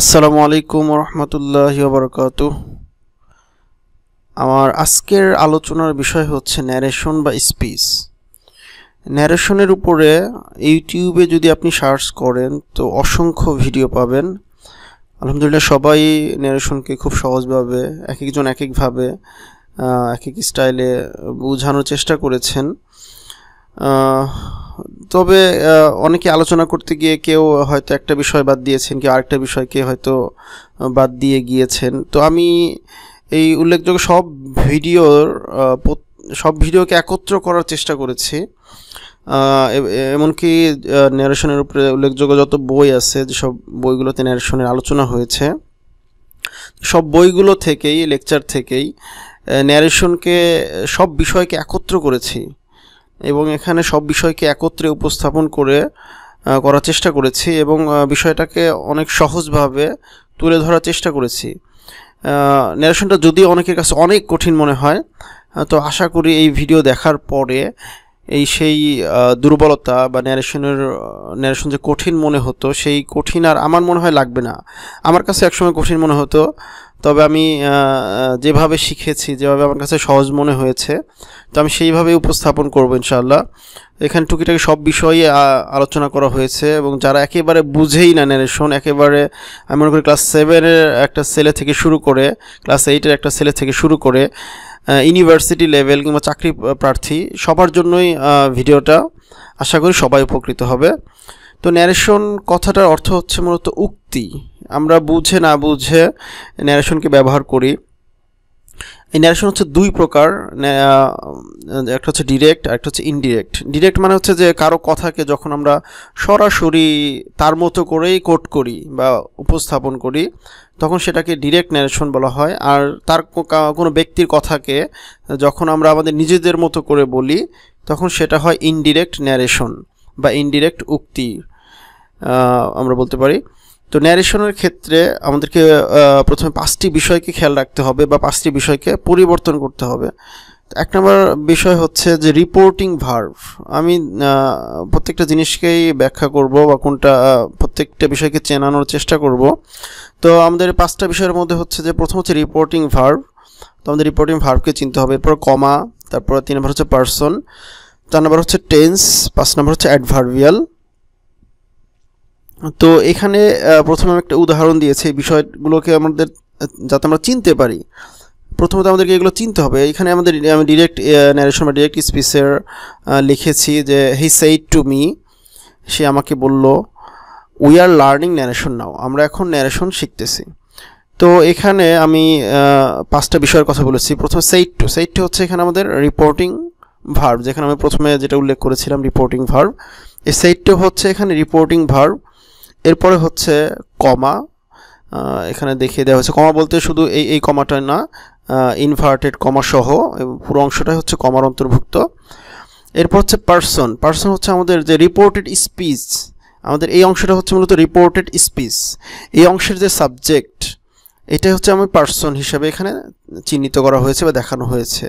আসসালামু আলাইকুম রহমতুল্লাহ বরকাত আমার আজকের আলোচনার বিষয় হচ্ছে ন্যারেশন বা স্পিচ ন্যারেশনের উপরে ইউটিউবে যদি আপনি সার্চ করেন, তো অসংখ্য ভিডিও পাবেন। আলহামদুলিল্লাহ সবাই ন্যারেশনকে খুব সহজভাবে এক একজন এক একভাবে এক এক স্টাইলে বোঝানোর চেষ্টা করেছেন। তবে অনেকে আলোচনা করতে গিয়ে কেউ হয়তো একটা বিষয় বাদ দিয়েছেন, কেউ আরেকটা বিষয়কে হয়তো বাদ দিয়ে গিয়েছেন। তো আমি এই উল্লেখযোগ্য সব ভিডিওর সব ভিডিওকে একত্র করার চেষ্টা করেছি। এমনকি ন্যারেশনের উপরে উল্লেখযোগ্য যত বই আছে যেসব বইগুলোতে ন্যারেশনের আলোচনা হয়েছে, সব বইগুলো থেকেই, লেকচার থেকেই ন্যারেশনকে সব বিষয়কে একত্র করেছি। এবং এখানে সব বিষয়কে একত্রে উপস্থাপন করে করার চেষ্টা করেছি এবং বিষয়টাকে অনেক সহজভাবে তুলে ধরার চেষ্টা করেছি। ন্যারেশনটা যদি অনেকের কাছে অনেক কঠিন মনে হয় তো আশা করি এই ভিডিও দেখার পরে এই সেই দুর্বলতা বা ন্যারেশনের ন্যারেশন যে কঠিন মনে হতো, সেই কঠিন আর আমার মনে হয় লাগবে না। আমার কাছে একসময় কঠিন মনে হতো, তবে আমি যেভাবে শিখেছি, যেভাবে আমার কাছে সহজ মনে হয়েছে, তো আমি সেইভাবে উপস্থাপন করব ইনশাল্লাহ এখানে টুকিটাকি সব বিষয়ে আলোচনা করা হয়েছে এবং যারা একেবারে বুঝেই না ন্যারেশন একেবারে, আমি মনে করি ক্লাস সেভেনের একটা ছেলে থেকে শুরু করে ক্লাস এইটের একটা ছেলে থেকে শুরু করে ইউনিভার্সিটি লেভেল কিংবা চাকরি প্রার্থী, সবার জন্যই ভিডিওটা আশা করি সবাই উপকৃত হবে। তো ন্যারেশন কথাটার অর্থ হচ্ছে মূলত উক্তি। আমরা বুঝে না বুঝে ন্যারেশনকে ব্যবহার করি। এই ন্যারেশন হচ্ছে দুই প্রকার একটা হচ্ছে ডিরেক্ট আর একটা হচ্ছে ইনডিরেক্ট ডিরেক্ট মানে হচ্ছে যে কারও কথাকে যখন আমরা সরাসরি তার মতো করেই কোট করি বা উপস্থাপন করি, তখন সেটাকে ডিরেক্ট ন্যারেশন বলা হয়। আর তার কোনো ব্যক্তির কথাকে যখন আমরা আমাদের নিজেদের মতো করে বলি, তখন সেটা হয় ইনডিরেক্ট ন্যারেশন বা ইনডিরেক্ট উক্তি আমরা বলতে পারি। তো ন্যারেশনের ক্ষেত্রে আমাদেরকে প্রথমে পাঁচটি বিষয়কে খেয়াল রাখতে হবে বা পাঁচটি বিষয়কে পরিবর্তন করতে হবে। এক নম্বর বিষয় হচ্ছে যে রিপোর্টিং ভার্ভ আমি প্রত্যেকটা জিনিসকেই ব্যাখ্যা করব বা কোনটা প্রত্যেকটা বিষয়কে চেনানোর চেষ্টা করব। তো আমাদের পাঁচটা বিষয়ের মধ্যে হচ্ছে যে প্রথম হচ্ছে রিপোর্টিং ভার্ভ তো আমাদের রিপোর্টিং ভার্ভকে চিনতে হবে। এরপর কমা তারপর তিন নম্বর হচ্ছে পার্সন চার নম্বর হচ্ছে টেন্স পাঁচ নম্বর হচ্ছে অ্যাডভার্বিয়াল তো এখানে প্রথমে আমি একটা উদাহরণ দিয়েছি বিষয়গুলোকে আমাদের, যাতে আমরা চিনতে পারি। প্রথমত আমাদেরকে এগুলো চিনতে হবে। এখানে আমাদের, আমি ডিরেক্ট ন্যারেশন বা ডিরেক্ট স্পিচের লিখেছি যে হি সেইড টু মি সে আমাকে বলল we are learning narration now আমরা এখন ন্যারেশন শিখতেছি। তো এখানে আমি পাঁচটা বিষয়ের কথা বলেছি। প্রথমে সেইট টু সেইট টু হচ্ছে এখানে আমাদের রিপোর্টিং ভার্ব যেখানে আমি প্রথমে যেটা উল্লেখ করেছিলাম রিপোর্টিং ভার্ব এই সেইট টু হচ্ছে এখানে রিপোর্টিং ভার্ব এরপরে হচ্ছে কমা এখানে দেখিয়ে দেওয়া হয়েছে। কমা বলতে শুধু এই এই কমাটা না ইনভার্টেড কমা সহ পুরো অংশটাই হচ্ছে কমার অন্তর্ভুক্ত। এরপর হচ্ছে পার্সন পার্সন হচ্ছে আমাদের যে রিপোর্টেড স্পিচ আমাদের এই অংশটা হচ্ছে মূলত রিপোর্টেড স্পিচ এই অংশের যে সাবজেক্ট এটাই হচ্ছে আমার পার্সন হিসাবে এখানে চিহ্নিত করা হয়েছে বা দেখানো হয়েছে।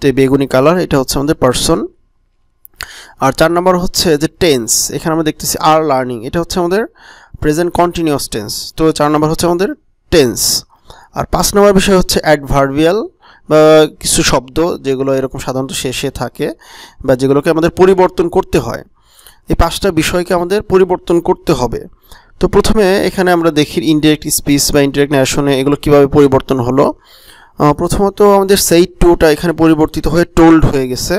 তো বেগুনি কালার এটা হচ্ছে আমাদের পার্সন আর চার নম্বর হচ্ছে যে টেন্স এখানে আমরা দেখতেছি আর লার্নিং এটা হচ্ছে আমাদের প্রেজেন্ট কন্টিনিউয়াস টেন্স তো চার নম্বর হচ্ছে আমাদের টেন্স আর পাঁচ নম্বর বিষয় হচ্ছে অ্যাডভার্বিয়াল বা কিছু শব্দ যেগুলো এরকম সাধারণত শেষে থাকে, বা যেগুলোকে আমাদের পরিবর্তন করতে হয়। এই পাঁচটা বিষয়কে আমাদের পরিবর্তন করতে হবে। তো প্রথমে এখানে আমরা দেখি ইনডিরেক্ট স্পিচ বা ইনডিরেক্ট ন্যাশনে এগুলো কীভাবে পরিবর্তন হলো। প্রথমত আমাদের সেই টুটা এখানে পরিবর্তিত হয়ে টোল্ড হয়ে গেছে।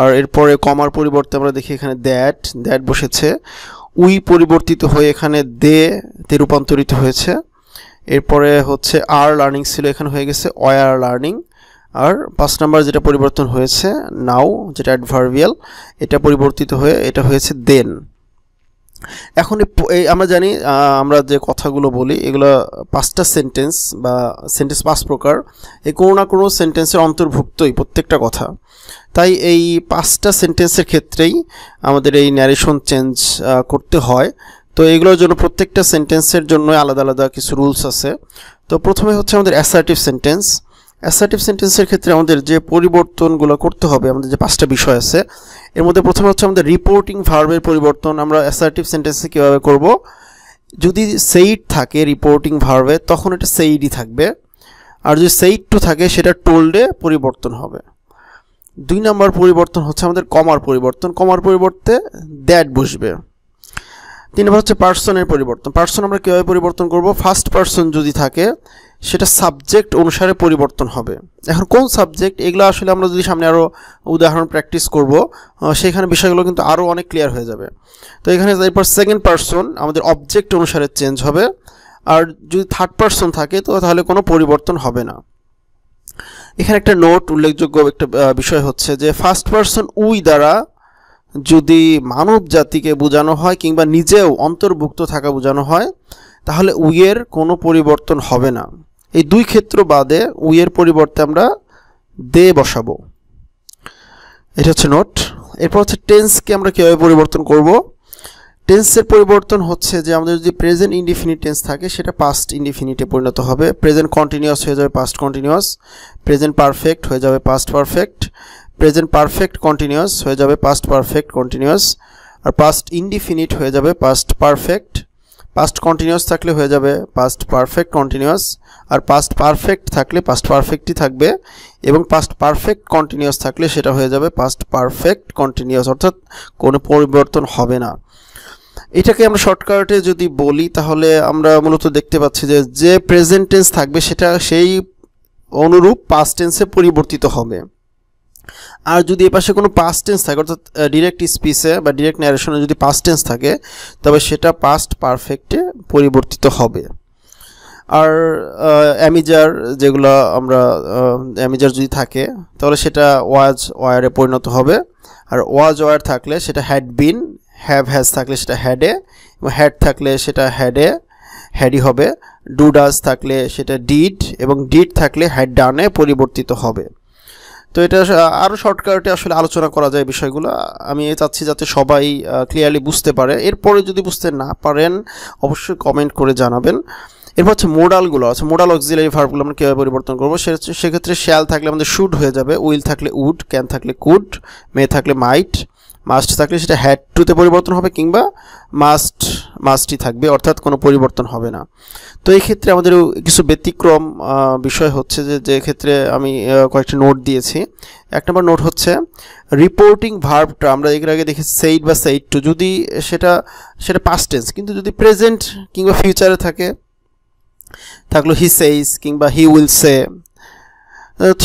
আর এরপরে কমার পরিবর্তে আমরা দেখি এখানে দ্যাট দ্যাট বসেছে। উই পরিবর্তিত হয়ে এখানে দে তে রূপান্তরিত হয়েছে। এরপরে হচ্ছে আর লার্নিং ছিল, এখানে হয়ে গেছে ওয়ার লার্নিং আর পাঁচ নাম্বার যেটা পরিবর্তন হয়েছে নাও যেটা অ্যাডভার্বিয়াল এটা পরিবর্তিত হয়ে, এটা হয়েছে দেন এখন এই আমরা জানি আমরা যে কথাগুলো বলি, এগুলো পাঁচটা সেন্টেন্স বা সেন্টেন্স পাঁচ প্রকার। এই কোনো না কোনো সেন্টেন্সের অন্তর্ভুক্তই প্রত্যেকটা কথা। তাই এই পাঁচটা সেন্টেন্সের ক্ষেত্রেই আমাদের এই ন্যারেশন চেঞ্জ করতে হয়। তো এগুলোর জন্য প্রত্যেকটা সেন্টেন্সের জন্য আলাদা আলাদা কিছু রুলস আছে। তো প্রথমে হচ্ছে আমাদের অ্যাসার্টিভ সেন্টেন্স অ্যাসার্টিভ সেন্টেন্সের ক্ষেত্রে আমাদের যে পরিবর্তনগুলো করতে হবে, আমাদের যে পাঁচটা বিষয় আছে, এর মধ্যে প্রথমে হচ্ছে আমাদের রিপোর্টিং ভার্বের পরিবর্তন, আমরা অ্যাসার্টিভ সেন্টেন্সে কীভাবে করব? যদি সেইড থাকে রিপোর্টিং ভার্বে তখন এটা সেইডই থাকবে, আর যদি সেইড টু থাকে, সেটা টোল্ডে পরিবর্তন হবে। দুই নম্বর পরিবর্তন হচ্ছে আমাদের কমার পরিবর্তন কমার পরিবর্তে দ্যাট বসবে। তিন নম্বর হচ্ছে পার্সনের পরিবর্তন পার্সন আমরা কীভাবে পরিবর্তন করব? ফার্স্ট পার্সন যদি থাকে সেটা সাবজেক্ট অনুসারে পরিবর্তন হবে। এখন কোন সাবজেক্ট এগুলো আসলে আমরা যদি সামনে আরও উদাহরণ প্র্যাকটিস করব সেখানে বিষয়গুলো কিন্তু আরও অনেক ক্লিয়ার হয়ে যাবে। তো এখানে এরপর সেকেন্ড পার্সন আমাদের অবজেক্ট অনুসারে চেঞ্জ হবে। আর যদি থার্ড পার্সন থাকে, তো তাহলে কোনো পরিবর্তন হবে না। এখানে একটা নোট উল্লেখযোগ্য একটা বিষয় হচ্ছে যে ফার্স্ট পার্সন উই দ্বারা যদি মানব জাতিকে বোঝানো হয় কিংবা নিজেও অন্তর্ভুক্ত থাকা বোঝানো হয়, তাহলে উইয়ের কোনো পরিবর্তন হবে না। এই দুই ক্ষেত্র বাদে উইয়ের পরিবর্তে আমরা দে বসাবো। এটা হচ্ছে নোট। এরপর হচ্ছে টেন্সকে আমরা কীভাবে পরিবর্তন করব? টেন্সের পরিবর্তন হচ্ছে যে আমাদের যদি প্রেজেন্ট ইনডিফিনিট টেন্স থাকে, সেটা পাস্ট ইনডিফিনিটে পরিণত হবে। প্রেজেন্ট কন্টিনিউয়াস হয়ে যাবে পাস্ট কন্টিনিউয়াস প্রেজেন্ট পারফেক্ট হয়ে যাবে past perfect present perfect continuous হয়ে যাবে পাস্ট পারফেক্ট কন্টিনিউয়াস আর পাস্ট ইনডিফিনিট হয়ে যাবে পাস্ট পারফেক্ট পাস্ট কন্টিনিউয়াস থাকলে হয়ে যাবে পাস্ট পারফেক্ট কন্টিনিউয়াস আর পাস্ট পারফেক্ট থাকলে পাস্ট পারফেক্টই থাকবে এবং পাস্ট পারফেক্ট কন্টিনিউয়াস থাকলে সেটা হয়ে যাবে পাস্ট পারফেক্ট কন্টিনিউয়াস অর্থাৎ কোনো পরিবর্তন হবে না। এটাকে আমরা শর্টকাটে যদি বলি, তাহলে আমরা মূলত দেখতে পাচ্ছি যে যে প্রেজেন্ট টেন্স থাকবে সেটা সেই অনুরূপ পাস্ট টেন্সে পরিবর্তিত হবে। আর যদি এ পাশে কোনো পাস্ট টেন্স থাকে, অর্থাৎ ডিরেক্ট স্পিচে বা ডিরেক্ট ন্যারেশনে যদি পাস্ট টেন্স থাকে, তবে সেটা পাস্ট পারফেক্টে পরিবর্তিত হবে। আর অ্যামিজার যেগুলো আমরা অ্যামিজার যদি থাকে, তাহলে সেটা ওয়াজ ওয়ারে পরিণত হবে। আর ওয়াজ ওয়ার থাকলে সেটা হ্যাড বিন হ্যাভ হ্যাজ থাকলে সেটা হ্যাডে এবং হ্যাড থাকলে সেটা হ্যাডে হ্যাডি হবে। ডু ডাজ থাকলে সেটা ডিড এবং ডিড থাকলে হ্যাড ডানে পরিবর্তিত হবে। তো এটা আরও শর্টকাটে আসলে আলোচনা করা যায় বিষয়গুলো। আমি চাচ্ছি যাতে সবাই ক্লিয়ারলি বুঝতে পারে। এরপরে যদি বুঝতে না পারেন, অবশ্যই কমেন্ট করে জানাবেন। এরপর হচ্ছে মোডালগুলো আছে। মোডাল অক্সিলারি ভার্বগুলো আমরা কীভাবে পরিবর্তন করব? সেক্ষেত্রে শ্যাল থাকলে আমাদের শুড হয়ে যাবে উইল থাকলে উড ক্যান থাকলে কুড মে থাকলে মাইট মাস্ট থাকলে সেটা হ্যাড টুতে পরিবর্তন হবে কিংবা মাস্ট মাস্টই থাকবে, অর্থাৎ কোনো পরিবর্তন হবে না। তো এই ক্ষেত্রে আমাদের কিছু ব্যতিক্রম বিষয় হচ্ছে যে যে ক্ষেত্রে আমি কয়েকটি নোট দিয়েছি। এক নম্বর নোট হচ্ছে রিপোর্টিং ভার্বটা আমরা এর আগে দেখেছি সেইড বা সেইড টু যদি সেটা সেটা পাস্ট টেন্স কিন্তু যদি প্রেজেন্ট কিংবা ফিউচারে থাকে, থাকল হি সেইস কিংবা হি উইল সে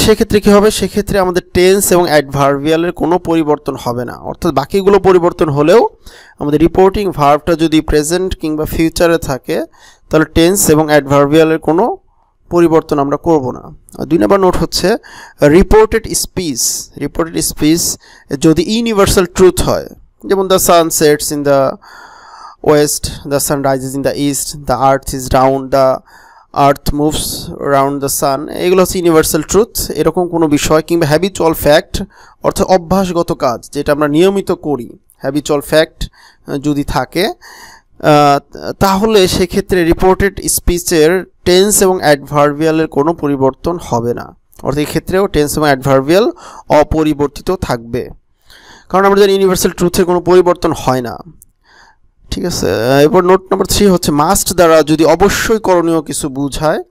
সেক্ষেত্রে কী হবে? সেক্ষেত্রে আমাদের টেন্স এবং অ্যাডভার্বিয়ালের কোনো পরিবর্তন হবে না। অর্থাৎ বাকিগুলো পরিবর্তন হলেও আমাদের রিপোর্টিং ভার্বটা যদি প্রেজেন্ট কিংবা ফিউচারে থাকে, তাহলে টেন্স এবং অ্যাডভার্বিয়ালের কোনো পরিবর্তন আমরা করব না। দুই নম্বর নোট হচ্ছে রিপোর্টেড স্পিচ রিপোর্টেড স্পিচ যদি ইউনিভার্সাল ট্রুথ হয়, যেমন the sun sets in the west the sun rises in the east the earth is round the earth moves round the sun এগুলো হচ্ছে ইউনিভার্সাল ট্রুথ এরকম কোনো বিষয় কিংবা হ্যাবিচুয়াল ফ্যাক্ট অর্থাৎ অভ্যাসগত কাজ, যেটা আমরা নিয়মিত করি হ্যাবিচুয়াল ফ্যাক্ট যদি থাকে তাহলে সেক্ষেত্রে রিপোর্টেড স্পিচের টেন্স এবং অ্যাডভার্বিয়ালের কোনো পরিবর্তন হবে না। অর্থাৎ এক্ষেত্রেও টেন্স এবং অ্যাডভার্বিয়াল অপরিবর্তিত থাকবে। কারণ আমরা জানি ইউনিভার্সাল ট্রুথের কোনো পরিবর্তন হয় না। ঠিক আছে এরপর নোট নাম্বার থ্রি হচ্ছে মাস্ট দ্বারা যদি অবশ্যই করণীয় কিছু বুঝায়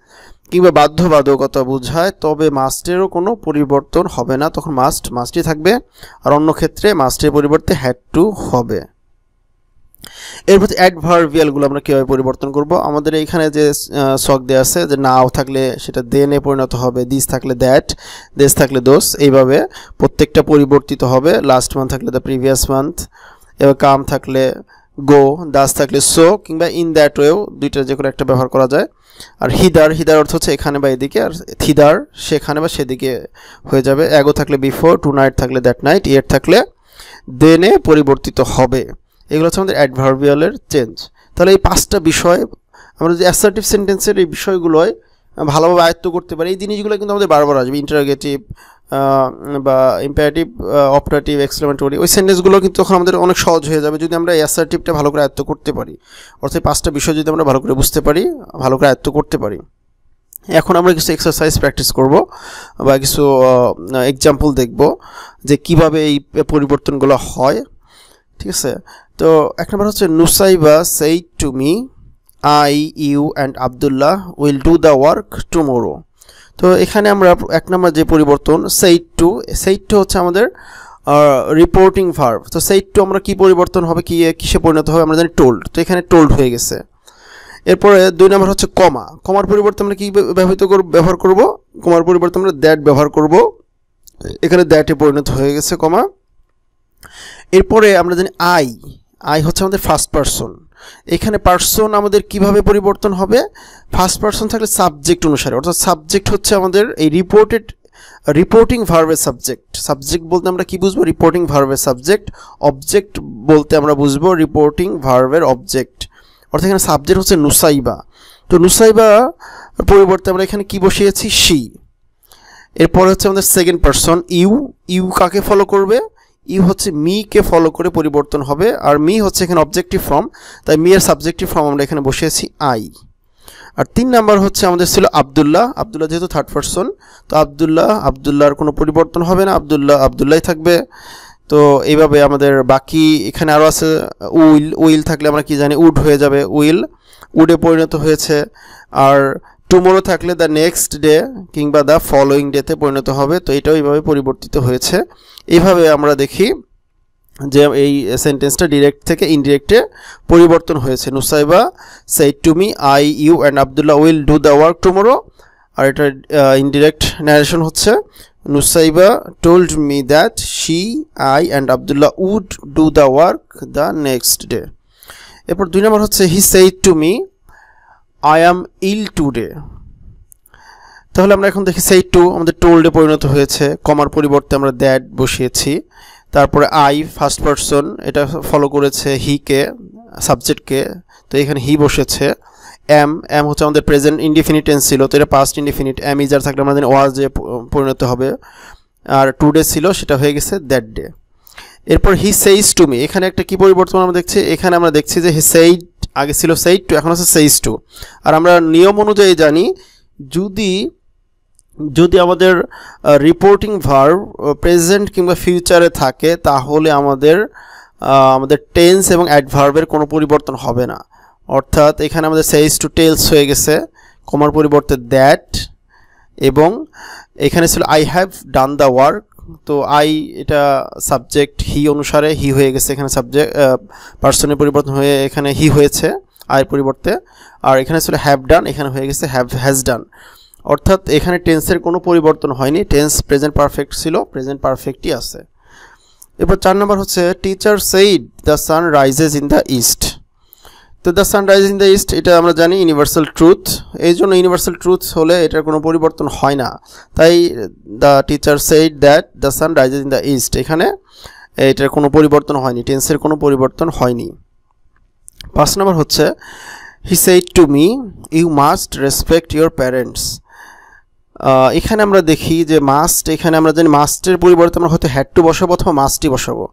কিংবা বাধ্যবাধকতা বুঝায়, তবে মাস্টেরও কোনো পরিবর্তন হবে না। তখন মাস্ট মাস্টই থাকবে। আর অন্য ক্ষেত্রে মাস্টের পরিবর্তে হ্যাড টু হবে। এরপর অ্যাডভার্ভিয়ালগুলো আমরা কীভাবে পরিবর্তন করব? আমাদের এইখানে যে শখ দেওয়া আছে যে নাও থাকলে সেটা দেনে পরিণত হবে দিস থাকলে দ্যাট দেশ থাকলে দোষ এইভাবে প্রত্যেকটা পরিবর্তিত হবে। লাস্ট মান্থ থাকলে দ্য প্রিভিয়াস মান্থ এবার কাম থাকলে গো দাস থাকলে সো কিংবা ইন দ্যাট ওয়েও দুইটা যে কোনো একটা ব্যবহার করা যায়। আর হিদার হিদার অর্থ হচ্ছে এখানে বা এদিকে, আর থিদার সেখানে বা সেদিকে হয়ে যাবে। অ্যাগো থাকলে বিফোর টু নাইট থাকলে দ্যাট নাইট ইয়ের থাকলে দেনে পরিবর্তিত হবে। এগুলো হচ্ছে আমাদের অ্যাডভার্বিয়ালের চেঞ্জ তাহলে এই পাঁচটা বিষয়, আমরা যদি অ্যাসার্টিভ সেন্টেন্সের এই বিষয়গুলোয় ভালোভাবে আয়ত্ত করতে পারি, এই জিনিসগুলো কিন্তু আমাদের বারবার আসবে। ইন্টারোগেটিভ বা ইম্পারেটিভ অপারেটিভ এক্সপ্লেমেন্টরি ওই সেন্টেন্সগুলো কিন্তু তখন আমাদের অনেক সহজ হয়ে যাবে যদি আমরা অ্যাসার্টিভটা ভালো করে আয়ত্ত করতে পারি। অর্থাৎ পাঁচটা বিষয় যদি আমরা ভালো করে বুঝতে পারি, ভালো করে আয়ত্ত করতে পারি। এখন আমরা কিছু এক্সারসাইজ প্র্যাকটিস করব বা কিছু এক্সাম্পল দেখব যে কীভাবে এই পরিবর্তনগুলো হয়। ঠিক আছে? তো এক নম্বর হচ্ছে, Nusaiba said to me I you and Abdullah will do the work tomorrow তো এখানে আমরা এক নম্বর যে পরিবর্তন সেইট টু সেইট টু হচ্ছে আমাদের রিপোর্টিং ভার্ভ তো সেইট টু আমরা কি পরিবর্তন হবে, কি, কিসে পরিণত হবে, আমরা জানি টোল্ড তো এখানে টোল্ড হয়ে গেছে। এরপরে দুই নম্বর হচ্ছে কমা কমার পরিবর্তে আমরা কী ব্যবহৃত করব, ব্যবহার করব? কমার পরিবর্তে আমরা দ্যাট ব্যবহার করব। এখানে দ্যাটে পরিণত হয়ে গেছে কমা এরপরে আমরা জানি আই আই হচ্ছে আমাদের ফার্স্ট পারসন এখানে পার্সন আমাদের কীভাবে পরিবর্তন হবে? ফার্স্ট পার্সন থাকলে সাবজেক্ট অনুসারে, অর্থাৎ সাবজেক্ট হচ্ছে আমাদের এই রিপোর্টেড রিপোর্টিং ভার্ভের সাবজেক্ট সাবজেক্ট বলতে আমরা কি বুঝব? রিপোর্টিং ভার্ভের সাবজেক্ট অবজেক্ট বলতে আমরা বুঝব রিপোর্টিং ভার্ভের অবজেক্ট অর্থাৎ এখানে সাবজেক্ট হচ্ছে নুসাইবা। তো নুসাইবা পরিবর্তে আমরা এখানে কি বসিয়েছি? সি এরপরে হচ্ছে আমাদের সেকেন্ড পার্সন ইউ। ইউ কাকে ফলো করবে? ইউ হচ্ছে মিকে ফলো করে পরিবর্তন হবে, আর মি হচ্ছে এখানে অবজেক্টিভ ফর্ম তাই মি এর সাবজেক্টিভ ফর্ম আমরা এখানে বসিয়েছি আই আর তিন নাম্বার হচ্ছে আমাদের ছিল আবদুল্লাহ আবদুল্লাহ যেহেতু থার্ড পারসন তো আবদুল্লাহ, আবদুল্লাহর কোনো পরিবর্তন হবে না, আবদুল্লাহ আবদুল্লাহ থাকবে। তো এইভাবে আমাদের বাকি এখানে আরও আছে, উইল উইল থাকলে আমরা কি জানি, উড হয়ে যাবে, উইল। উডে পরিণত হয়েছে, আর টুমোরো থাকলে দ্য নেক্সট ডে কিংবা দ্য ফলোয়িং ডেতে পরিণত হবে। তো এটাও এইভাবে পরিবর্তিত হয়েছে। এইভাবে আমরা দেখি যে এই সেন্টেন্সটা ডিরেক্ট থেকে ইনডিরেক্টে পরিবর্তন হয়েছে। Nusaiba said to me I you and Abdullah will do the work tomorrow আর এটা ইনডিরেক্ট ন্যারেশন হচ্ছে। Nusaiba told me that she I and Abdullah would do the work the next day এরপর দুই নম্বর হচ্ছে he said to me I am ill today তাহলে আমরা এখন দেখি সেই টু আমাদের টোল্ডে পরিণত হয়েছে। কমার পরিবর্তে আমরা দ্যাট বসিয়েছি। তারপরে আই ফার্স্ট পারসন এটা ফলো করেছে হিকে সাবজেক্টকে তো এখানে হি বসেছে। এম এম হচ্ছে আমাদের প্রেজেন্ট ইনডিফিনিটেন্স ছিল। তো এটা পাস্ট ইনডিফিনিট এম ইজার থাকলে আমাদের ওয়াজে পরিণত হবে। আর টু ডে ছিল, সেটা হয়ে গেছে দ্যাট ডে এরপর হি সেইস টু মি এখানে একটা কি পরিবর্তন আমরা দেখছি? এখানে আমরা দেখছি যে হি সেইড আগে ছিল সেইড টু এখন আছে সেইস টু আর আমরা নিয়ম অনুযায়ী জানি, যদি যদি আমাদের রিপোর্টিং ভার্ব প্রেজেন্ট কিংবা ফিউচারে থাকে, তাহলে আমাদের আমাদের টেন্স এবং অ্যাডভার্বের কোনো পরিবর্তন হবে না। অর্থাৎ এখানে আমাদের সেইস টু টেলস হয়ে গেছে কমার পরিবর্তে দ্যাট এবং এখানে ছিল I have done the work তো আই, এটা সাবজেক্ট হি অনুসারে হি হয়ে গেছে এখানে সাবজেক্ট পার্সনের পরিবর্তন হয়ে এখানে হি হয়েছে আয়ের পরিবর্তে। আর এখানে ছিল হ্যাভ ডান এখানে হয়ে গেছে হ্যাভ হ্যাজ ডান অর্থাৎ এখানে টেন্সের কোনো পরিবর্তন হয়নি টেন্স প্রেজেন্ট পারফেক্ট ছিল প্রেজেন্ট পারফেক্টই আছে। এরপর চার নম্বর হচ্ছে teacher said the sun rises in the east তো the sun rise in the east, এটা আমরা জানি ইউনিভার্সাল ট্রুথ। এই জন্য ইউনিভার্সাল ট্রুথ হলে এটার কোনো পরিবর্তন হয় না। তাই the teacher said that the sun rises in the east, এখানে এটার কোনো পরিবর্তন হয়নি, টেন্সের কোনো পরিবর্তন হয়নি। পাঁচ নম্বর হচ্ছে, he said to me, you must respect your parents. এখানে আমরা দেখি যে মাস্ট, এখানে আমরা জানি মাস্টের পরিবর্তে আমরা হয়তো হ্যাড টু বসাবো অথবা মাস্টই বসাবো।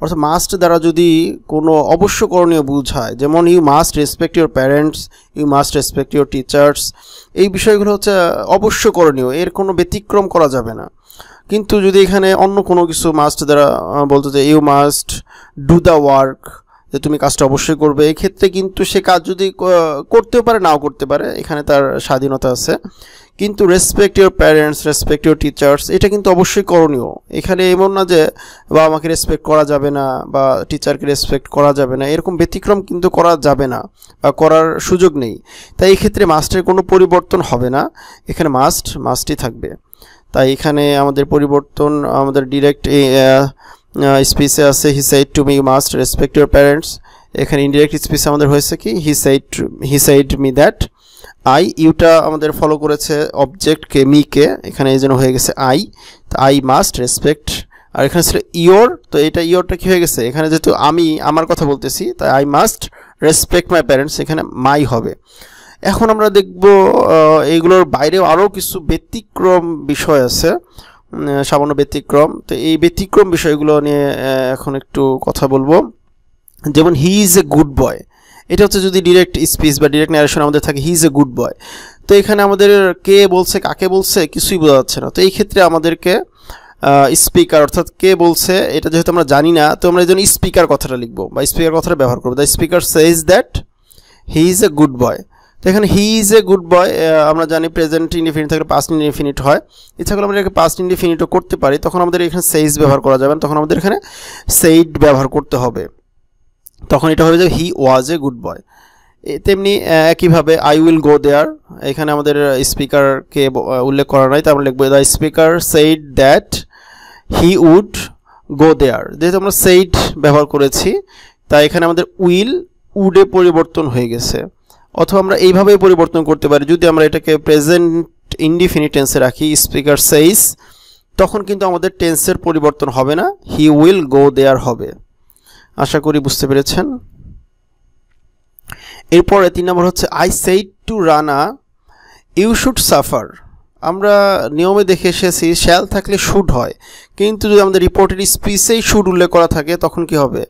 অর্থাৎ মাস্ট দ্বারা যদি কোনো অবশ্য করণীয় বুঝায় যেমন you must respect your parents you must respect your teachers এই বিষয়গুলো হচ্ছে অবশ্য করণীয়, এর কোনো ব্যতিক্রম করা যাবে না। কিন্তু যদি এখানে অন্য কোনো কিছু মাস্ট দ্বারা বলতো যে you must do the work যে তুমি কাজটা অবশ্যই করবে, এক্ষেত্রে কিন্তু সে কাজ যদি করতেও পারে, নাও করতে পারে, এখানে তার স্বাধীনতা আছে। কিন্তু respect your parents respect your teachers এটা কিন্তু অবশ্যই করণীয়। এখানে এমন না যে, বাবা আমাকে রেসপেক্ট করা যাবে না বা টিচারকে রেসপেক্ট করা যাবে না। এরকম ব্যতিক্রম কিন্তু করা যাবে না বা করার সুযোগ নেই। তাই এই ক্ষেত্রে মাস্টের কোনো পরিবর্তন হবে না। এখানে মাস্ট মাস্টই থাকবে। তাই এখানে আমাদের পরিবর্তন, আমাদের ডিরেক্ট স্পিচে আছে he said to me must respect your parents এখানে ইনডিরেক্ট স্পিচে আমাদের হয়েছে কি? He said he said me that I Yuta আমাদের ফলো করেছে অবজেক্টকে মিকে এখানে এই জন্য হয়ে গেছে আই তো আই মাস্ট রেসপেক্ট আর এখানে ছিল ইয়োর তো এটা ইয়োরটা কী হয়ে গেছে? এখানে যেহেতু আমি, আমার কথা বলতেছি, তাই I must respect my parents এখানে মাই হবে। এখন আমরা দেখব এইগুলোর বাইরেও আরও কিছু ব্যতিক্রম বিষয় আছে সামান্য ব্যতিক্রম। তো এই ব্যতিক্রম বিষয়গুলো নিয়ে এখন একটু কথা বলব। যেমন হি ইজ এ গুড বয় এটা হচ্ছে যদি ডিরেক্ট স্পিচ বা ডিরেক্ট ন্যারেশন আমাদের থাকে হি ইজ এ গুড বয় তো এখানে আমাদের কে বলছে, কাকে বলছে, কিছুই বোঝা যাচ্ছে না। তো এই ক্ষেত্রে আমাদেরকে স্পিকার অর্থাৎ কে বলছে, এটা যেহেতু আমরা জানি না, তো আমরা এই জন্য স্পিকার কথাটা লিখব বা স্পিকার কথাটা ব্যবহার করব। The speaker says that he is a good boy তো এখানে he is a good boy আমরা জানি প্রেজেন্ট ইনডিফিনিট থাকলে পাস্ট ইনডিফিনিট হয়। করলে আমরা এখানে পাস্ট ইনডিফিনিটও করতে পারি। তখন আমাদের এখানে সেইজ ব্যবহার করা যাবে তখন আমাদের এখানে সেইড ব্যবহার করতে হবে। তখন এটা হবে যে হি ওয়াজ এ গুড বয় তেমনি একইভাবে আই উইল গো দেয়ার এখানে আমাদের স্পিকারকে উল্লেখ করা নাই তার আমরা লিখব the speaker said that he would go there যেহেতু আমরা সেইড ব্যবহার করেছি, তাই এখানে আমাদের উইল উডে পরিবর্তন হয়ে গেছে। অথবা আমরা এইভাবেই পরিবর্তন করতে পারি, যদি আমরা এটাকে প্রেজেন্ট ইনডিফিনিট টেন্সে রাখি স্পিকার সেইস তখন কিন্তু আমাদের টেন্সের পরিবর্তন হবে না হি উইল গো দেয়ার হবে। আশা করি বুঝতে পেরেছেন। এরপরে তিন নম্বর হচ্ছে I said to Rana you should suffer আমরা নিয়মে দেখে এসেছি শ্যাল থাকলে শুড হয়। কিন্তু যদি আমাদের রিপোর্টের স্পিসেই শুড উল্লেখ করা থাকে, তখন কি হবে?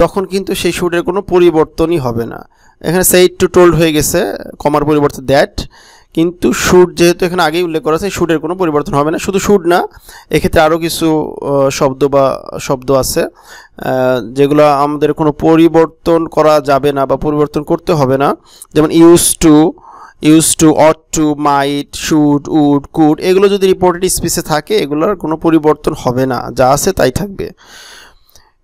তখন কিন্তু সেই শুডের কোনো পরিবর্তনই হবে না। এখানে সেইড টু টোল্ড হয়ে গেছে কমার পরিবর্তে দ্যাট কিন্তু শুড যেহেতু এখানে আগেই উল্লেখ করা আছে শুডের কোনো পরিবর্তন হবে না। শুধু শুড না, এক্ষেত্রে আরও কিছু শব্দ বা শব্দ আছে যেগুলো আমাদের কোনো পরিবর্তন করা যাবে না বা পরিবর্তন করতে হবে না। যেমন use to use to ought to might should would could এগুলো যদি রিপোর্টেড স্পিসে থাকে, এগুলোর কোনো পরিবর্তন হবে না। যা আছে তাই থাকবে।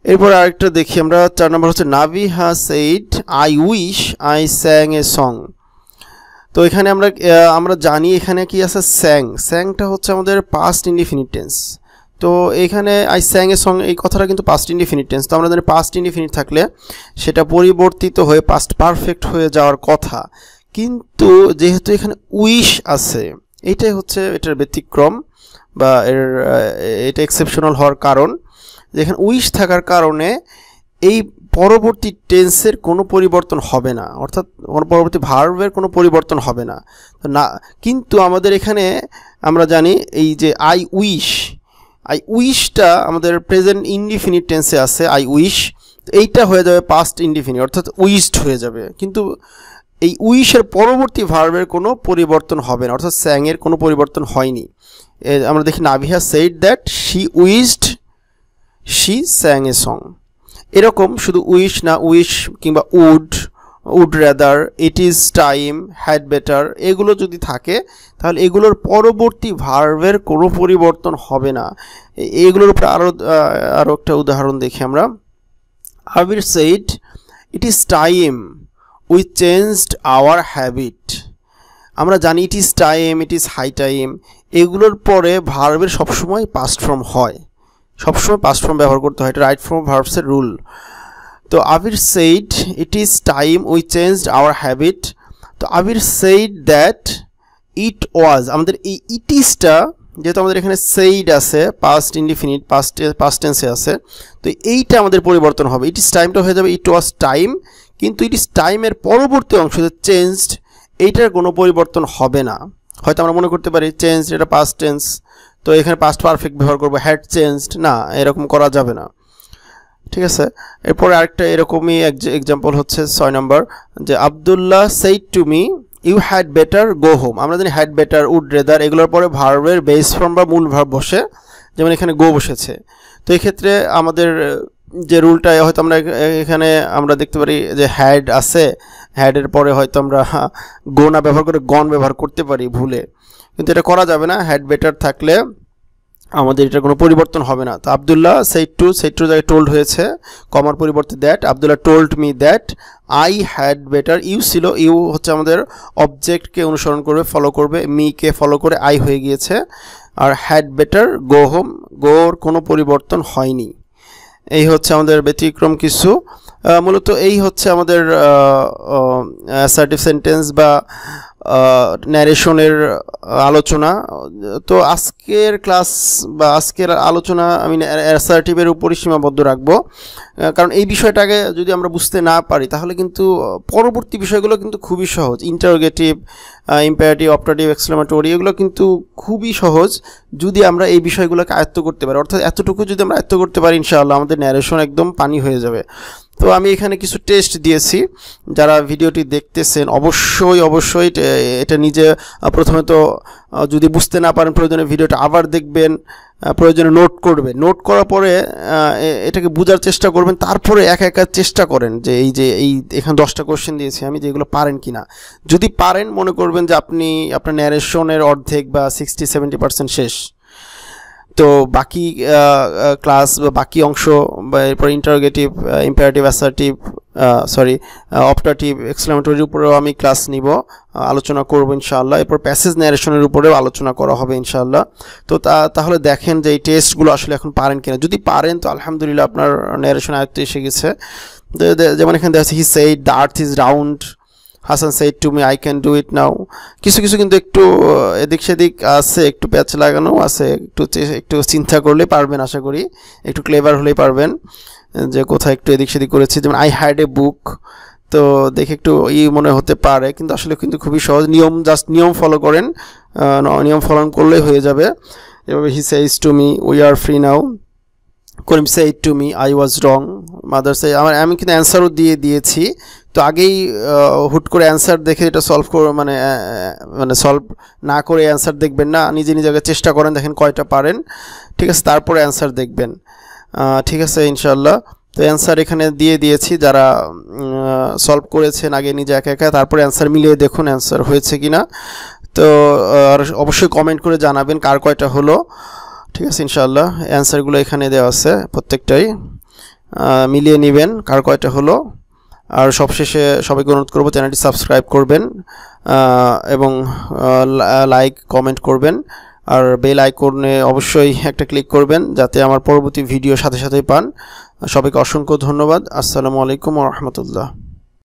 এরপর আরেকটা দেখি আমরা, চার নম্বর হচ্ছে, Nabiha said I wish I sang a song তো এখানে আমরা আমরা জানি এখানে কি আছে? স্যাং। স্যাংটা হচ্ছে আমাদের পাস্ট ইনডিফিনিট টেন্স তো এখানে আই স্যাং এর সঙ্গে, এই কথাটা কিন্তু পাস্ট ইনডিফিনিট টেন্স তো আমরা জানি পাস্ট ইনডিফিনিট থাকলে সেটা পরিবর্তিত হয়ে পাস্ট পারফেক্ট হয়ে যাওয়ার কথা। কিন্তু যেহেতু এখানে উইশ আছে এইটাই হচ্ছে, এটার ব্যতিক্রম বা এর এটা এক্সেপশনাল হওয়ার কারণ। যেখানে উইশ থাকার কারণে এই পরবর্তী টেন্সের কোনো পরিবর্তন হবে না। অর্থাৎ পরবর্তী ভার্বের কোনো পরিবর্তন হবে না। না, কিন্তু আমাদের এখানে আমরা জানি এই যে আই উইশ আই উইশটা আমাদের প্রেজেন্ট ইনডিফিনিট টেন্সে আছে আই উইশ এইটা হয়ে যাবে পাস্ট ইনডিফিনিট অর্থাৎ উইশড হয়ে যাবে। কিন্তু এই উইশের পরবর্তী ভার্বের কোনো পরিবর্তন হবে না, অর্থাৎ স্যাংয়ের কোনো পরিবর্তন হয়নি। আমরা দেখি Nabiha said that she wished she sang a song এরকম শুধু উইশ না, উইশ কিংবা would would rather it is time had better এগুলো যদি থাকে, তাহলে এগুলোর পরবর্তী ভার্ভের কোনো পরিবর্তন হবে না। এগুলোর উপরে আরও আরও একটা উদাহরণ দেখি আমরা। Abir said it is time we changed our habit আমরা জানি it is time it is high time এগুলোর পরে ভার্বের সবসময় পাস্ট ফর্ম হয়। সবসময় পাস্ট ফর্ম ব্যবহার করতে হয়, এটা রাইট ফর্ম ভার্বসের রুল তো Abir said it is time we changed our habit তো আবির সেইড দ্যাট ইট ওয়াজ আমাদের এই ইট ইজটা যেহেতু আমাদের এখানে সেইড আছে পাস্ট ইনডিফিনিট পাস্ট পাস্ট টেন্সে আছে, তো এইটা আমাদের পরিবর্তন হবে। ইট ইজ টাইমটা হয়ে যাবে ইট ওয়াজ টাইম কিন্তু ইট ইজ টাইমের পরবর্তী অংশ চেঞ্জড এইটার কোনো পরিবর্তন হবে না। হয়তো আমরা মনে করতে পারি চেঞ্জ এটা পাস্ট টেন্স তো এখানে পাস্ট পারফেক্ট ব্যবহার করব। হ্যাড চেঞ্জড না, এরকম করা যাবে না। ঠিক আছে? এরপরে আরেকটা এরকমই এক্সাম্পল হচ্ছে ছয় নম্বর যে Abdullah said to me you had better go home আমরা জানি হ্যাড বেটার উড রেদার এগুলোর পরে ভার্বের বেস ফর্ম বা মূল ভার্ব বসে। যেমন এখানে গো বসেছে। তো এক্ষেত্রে আমাদের যে রুলটা হয়তো আমরা এখানে আমরা দেখতে পারি যে হ্যাড আছে। হ্যাডের পরে হয়তো আমরা গো না ব্যবহার করে গন ব্যবহার করতে পারি ভুলে। কিন্তু এটা করা যাবে না হ্যাড বেটার থাকলে আমাদের এটা কোনো পরিবর্তন হবে না। তো আবদুল্লাহ সেই টু সেই টু জায়গায় টোল্ড হয়েছে কমার পরিবর্তে that Abdullah told me that I had better you ছিল ইউ হচ্ছে আমাদের অবজেক্টকে অনুসরণ করবে ফলো করবে মিকে ফলো করে আই হয়ে গিয়েছে, আর হ্যাড বেটার গো হোম গোর কোনো পরিবর্তন হয়নি। এই হচ্ছে আমাদের ব্যতিক্রম কিছু। মূলত এই হচ্ছে আমাদের অ্যাসার্টিভ সেন্টেন্স বা ন্যারেশনের আলোচনা। তো আজকের ক্লাস বা আজকের আলোচনা আমি অ্যাসার্টিভের উপরই সীমাবদ্ধ রাখব। কারণ এই বিষয়টাকে যদি আমরা বুঝতে না পারি, তাহলে কিন্তু পরবর্তী বিষয়গুলো কিন্তু খুবই সহজ। ইন্টারোগেটিভ ইম্পারেটিভ অপটাটিভ এক্সক্লামেটরি এগুলো কিন্তু খুবই সহজ যদি আমরা এই বিষয়গুলোকে আয়ত্ত করতে পারি। অর্থাৎ এতটুকু যদি আমরা আয়ত্ত করতে পারি, ইনশাআল্লাহ আমাদের ন্যারেশন একদম পানি হয়ে যাবে। তো আমি এখানে কিছু টেস্ট দিয়েছি। যারা ভিডিওটি দেখতেছেন, অবশ্যই অবশ্যই এটা নিজে প্রথমে তো যদি বুঝতে না পারেন প্রয়োজনে ভিডিওটা আবার দেখবেন প্রয়োজনে নোট করবে নোট করার পরে এটাকে বোঝার চেষ্টা করবেন, তারপরে একা একা চেষ্টা করেন যে এই যে, এই এখানে দশটা কোশ্চেন দিয়েছি আমি, যে যেগুলো পারেন কি না যদি পারেন, মনে করবেন যে আপনি, আপনার ন্যারেশনের অর্ধেক বা সিক্সটি সেভেন্টি পার্সেন্ট শেষ। তো বাকি ক্লাস বা বাকি অংশ বা এরপর interrogative imperative assertive sorry optative এক্সক্লামেটরির উপরেও আমি ক্লাস নিব আলোচনা করব ইনশাআল্লাহ। এরপর প্যাসেজ ন্যারেশনের উপরেও আলোচনা করা হবে ইনশাআল্লাহ। তো তাহলে দেখেন যে এই টেস্টগুলো আসলে এখন পারেন কিনা। যদি পারেন, তো আলহামদুলিল্লাহ আপনার ন্যারেশন আয়ত্তে এসে গেছে। যেমন এখানে দেখা যাচ্ছে he said the is round Hasan said to me I can do it now কিছু কিছু কিন্তু একটু এদিক সেদিক আছে, একটু প্যাচ লাগানো আছে, একটু একটু চিন্তা করলে পারবেন আশা করি, একটু ক্লেভার হলেই পারবেন, যে কোথায় একটু এদিক সেদিক করেছি। যেমন আই হ্যাড এ বুক তো দেখে একটু ই মনে হতে পারে, কিন্তু আসলে কিন্তু খুবই সহজ। নিয়ম জাস্ট নিয়ম ফলো করেন নিয়ম ফলো করলেই হয়ে যাবে। এভাবে he says to me we are free now Karim say to me I was wrong mother সে আমার, আমি কিন্তু অ্যান্সারও দিয়ে দিয়েছি তো আগেই হুট করে অ্যান্সার দেখে এটা সলভ করে মানে মানে সলভ না করে অ্যান্সার দেখবেন না, নিজে নিজে আগে চেষ্টা করেন, দেখেন কয়টা পারেন। ঠিক আছে, তারপরে অ্যান্সার দেখবেন। ঠিক আছে ইনশাল্লাহ তো অ্যান্সার এখানে দিয়ে দিয়েছি, যারা সলভ করেছেন, আগে নিজে একা একা, তারপরে অ্যান্সার মিলিয়ে দেখুন অ্যান্সার হয়েছে কি না তো অবশ্যই কমেন্ট করে জানাবেন কার কয়টা হলো। ঠিক আছে ইনশাল্লাহ অ্যান্সারগুলো এখানে দেওয়া আছে প্রত্যেকটাই। মিলিয়ে নেবেন কার কয়টা হলো। আর সবশেষে সবাইকে অনুরোধ করব চ্যানেলটি সাবস্ক্রাইব করবেন এবং লাইক, কমেন্ট করবেন। আর বেল আইকনে অবশ্যই একটা ক্লিক করবেন যাতে আমার পরবর্তী ভিডিও সাথে সাথেই পান। সবাইকে অসংখ্য ধন্যবাদ। আসসালামু আলাইকুম রহমতুল্লাহ।